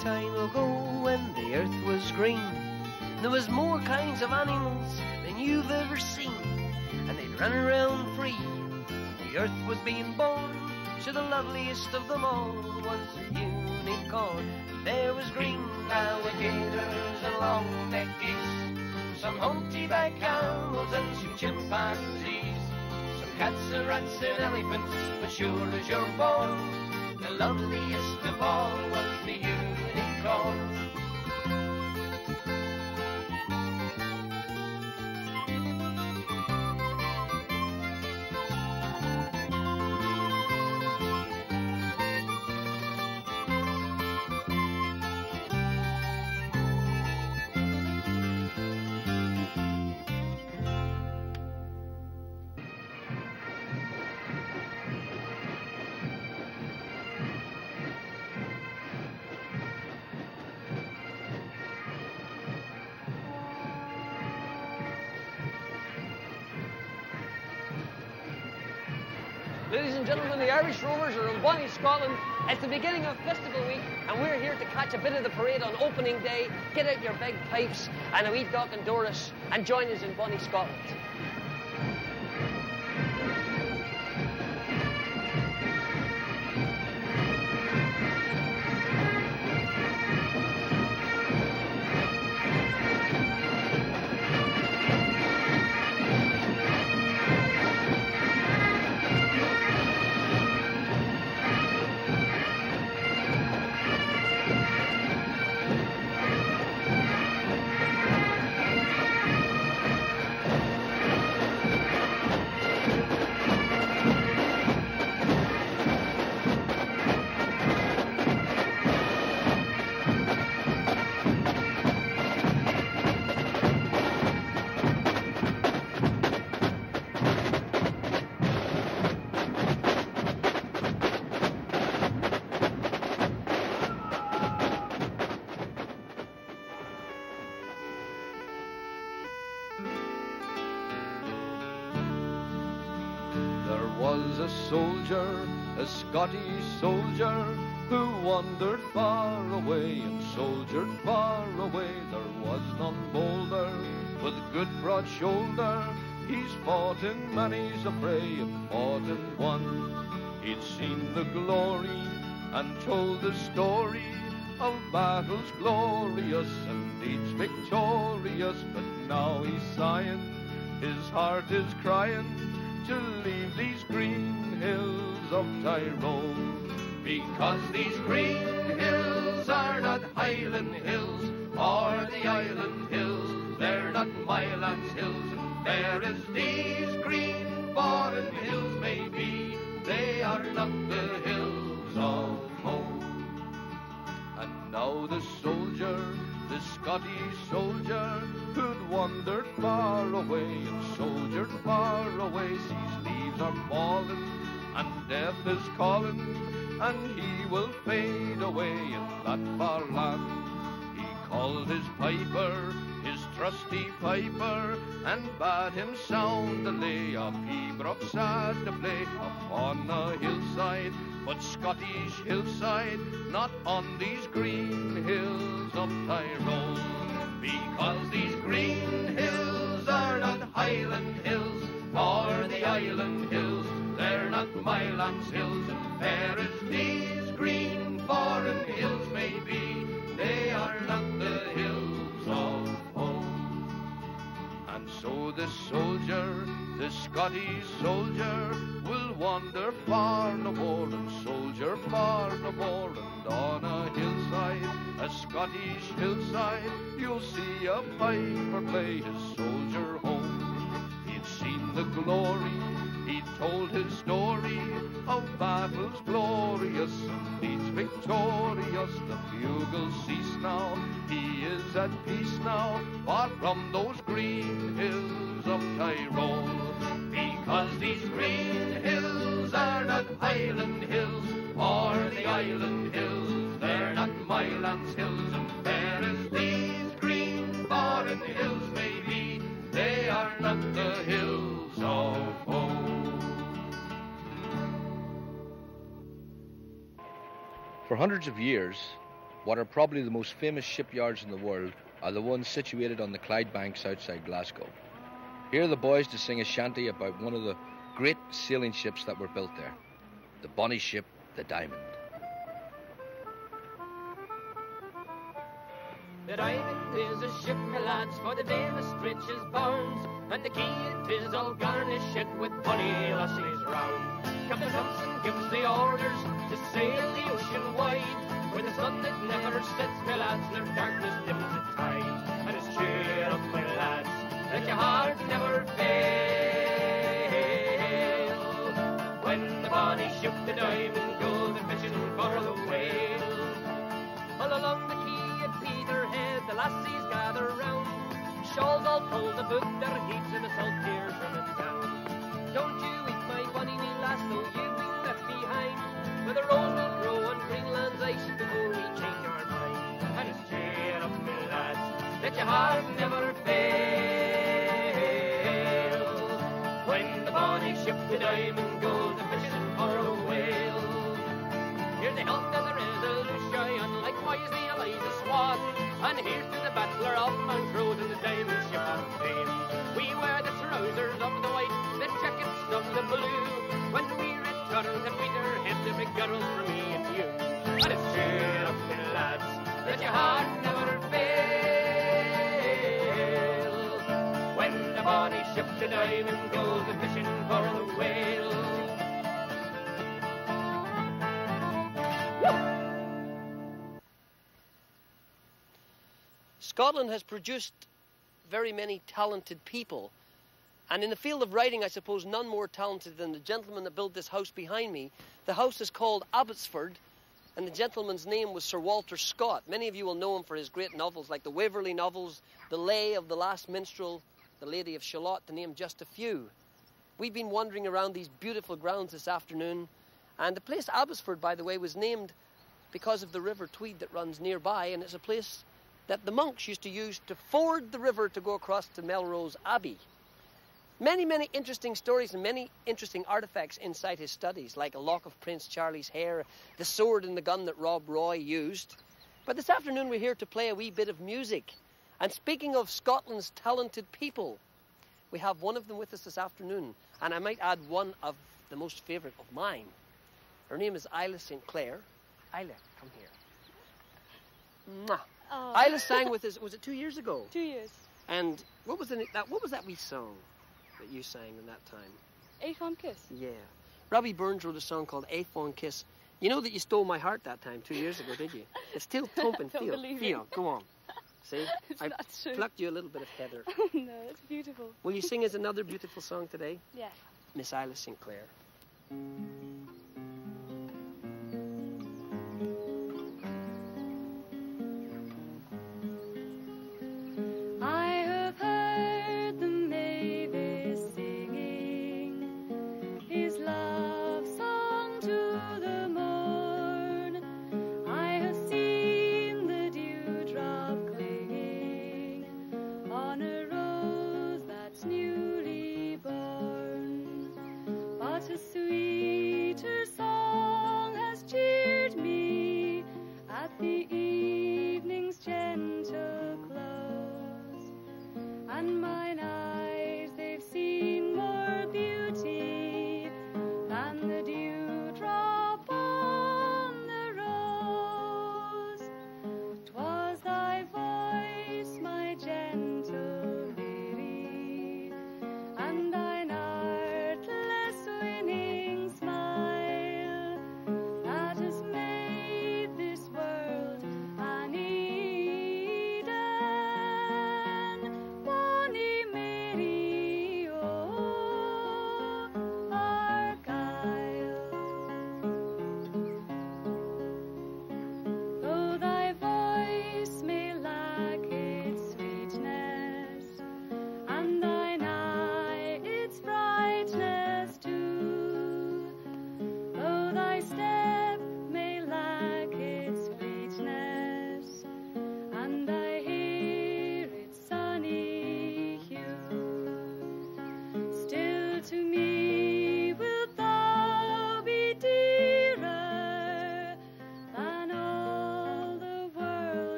time ago when the earth was green. There was more kinds of animals than you've ever seen, and they'd run around free. The earth was being born, so the loveliest of them all was a unicorn. There was green alligators and long-necked geese, some humpty-back camels and some chimpanzees, some cats and rats and elephants, but sure as you're born, the loveliest of all was the unicorn. Ladies and gentlemen, the Irish Rovers are in Bonnie, Scotland. It's the beginning of festival week, and we're here to catch a bit of the parade on opening day. Get out your big pipes and a wee deoch an doris, and join us in Bonnie, Scotland. Was a soldier, a Scottish soldier, who wandered far away and soldiered far away. There was none bolder, with good broad shoulder. He's fought in many's a fray and fought and won. He'd seen the glory and told the story of battles glorious and deeds victorious. But now he's sighing, his heart is crying to leave these green hills of Tyrol. Because these green hills are not Highland hills or the island hills. They're not Mylands hills fair as these green foreign hills may be. They are not the hills of home. And now the soldier, the Scottish soldier, who'd wandered far away and soldiered far away, sees leaves are falling and death is calling, and he will fade away in that far land. He called his piper, his trusty piper, and bade him sound the lay of pibroch sad to play upon the hillside, but Scottish hillside, not on these green hills of Tyrol. Because these green hills are not Highland hills or the island hills, they're not Mylands hills, fair as these green foreign hills may be, they are not the hills of home. And so the soldier, the Scottish soldier, will wander far no more and soldier far no more. And on Scottish hillside, you'll see a piper play his soldier home. He'd seen the glory, he told his story of battles glorious and victorious. The bugles cease now, he is at peace now, far from those green hills of Tyrol. Because these green hills are not Highland hills or the island hundreds of years, What are probably the most famous shipyards in the world are the ones situated on the Clyde banks outside Glasgow. Here are the boys to sing a shanty about one of the great sailing ships that were built there the bonny ship, the Diamond. The diamond is a ship, my lads, for the Davis Bridges bound. And the quay it is all garnished with bonny lassies round. Captain Thompson gives the orders to sail the ocean wide, where the sun that never sets, my lads, nor darkness dims the tide. And it's cheer up, my lads, let your heart never fail. When the bonny ship, the diamond, your heart never fail. When the bonnie ship, the diamond, goes a fishing for a whale. Here's the health of the resolution, likewise the Eliza Swan. And here's to the battler of Montrose and the diamond ship of fame. We wear the trousers of the white, the jackets of the blue. When we return to Peterhead, the big girls for me and you. And it's cheer up, lads, let your heart diamond, goes a fishing for the whale. Scotland has produced very many talented people. And in the field of writing, I suppose none more talented than the gentleman that built this house behind me. The house is called Abbotsford, and the gentleman's name was Sir Walter Scott. Many of you will know him for his great novels like the Waverley novels, The Lay of the Last Minstrel, The Lady of Shalott, to name just a few. We've been wandering around these beautiful grounds this afternoon, and the place Abbotsford, by the way, was named because of the River Tweed that runs nearby, and it's a place that the monks used to use to ford the river to go across to Melrose Abbey. Many, many interesting stories and many interesting artifacts inside his studies, like a lock of Prince Charlie's hair, the sword and the gun that Rob Roy used. But this afternoon we're here to play a wee bit of music. And speaking of Scotland's talented people, we have one of them with us this afternoon, and I might add one of the most favourite of mine. Her name is Isla St. Clair. Isla, come here. Mwah. Oh. Isla sang with us. Was it two years ago? Two years. And what was the that? What was that wee song that you sang in that time? Ae fond kiss. Yeah, Robbie Burns wrote a song called "Ae Fond Kiss." You know that you stole my heart that time two years ago, did you? It's still thumping. Don't Feel, feel. Go on. See, It's I not true. plucked you a little bit of feather. no, it's beautiful. Will you sing us another beautiful song today, Yes. Miss Isla St.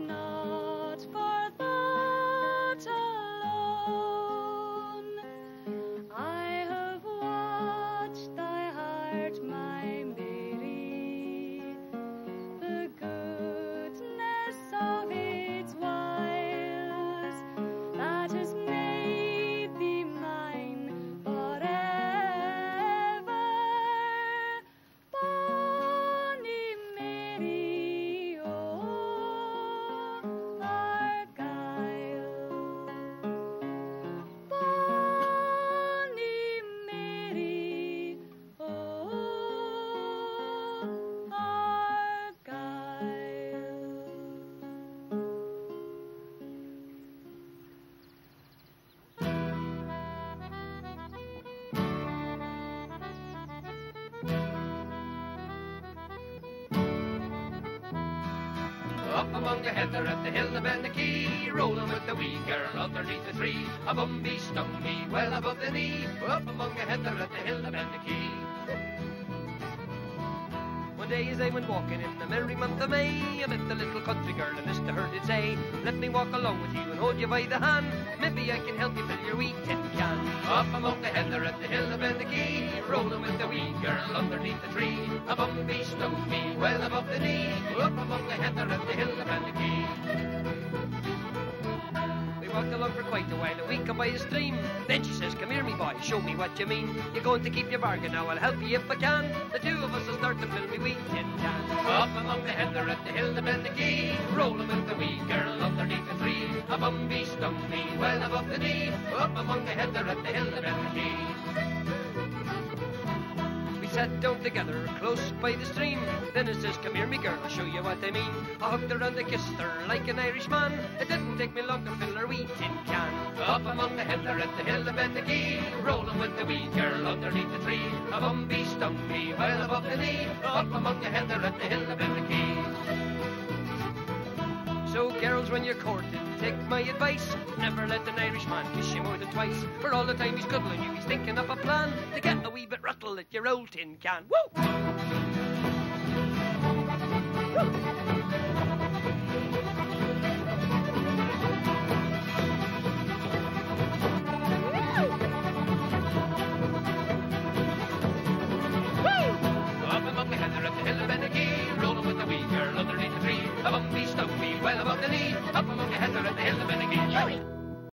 No. The heather at the hill of Bennachie, rolling with the wee girl underneath the tree. A bumby me well above the knee, up among the heather at the hill of Bennachie. One day as I went walking in the merry month of May, I met the little country girl, and to her did say, Let me walk along with you and hold you by the hand. Maybe I can help you fill your wheat tin can. Up among the heather at the hill of Bennachie, rolling with the wee girl underneath the tree. A bumby stung me well above the knee, up among the heather at the hill of Bennachie. We walked along for quite a while, and we come by a stream. Then she says, show me what you mean. You're going to keep your bargain now, I'll help you if I can. The two of us will start to fill me wheat tin can. Up among the heather at the hill of Bennachie, rolling with the wee girl underneath the tree. A bumby me well above the knee, up among the heather at the hill of Bennachie. We sat down together close by the stream. Then it says, Come here, me girl, I'll show you what I mean. I hugged her and I kissed her like an Irishman. It didn't take me long to fill her wheat tin can. Up among the heather at the hill of Bennachie, rolling with the wee girl underneath the tree. A bumby stung me well above the knee, up among the heather at the hill of Bennachie. So, girls, when you're courting, take my advice. Never let an Irishman kiss you more than twice. For all the time he's cuddling you, he's thinking up a plan to get a wee bit rattle at your old tin can. Woo! Up among the heather at the hill of Bennachie, rolling with the wee girl underneath the tree. A bumby stung well above the knee, up heather at the hill of Bennachie.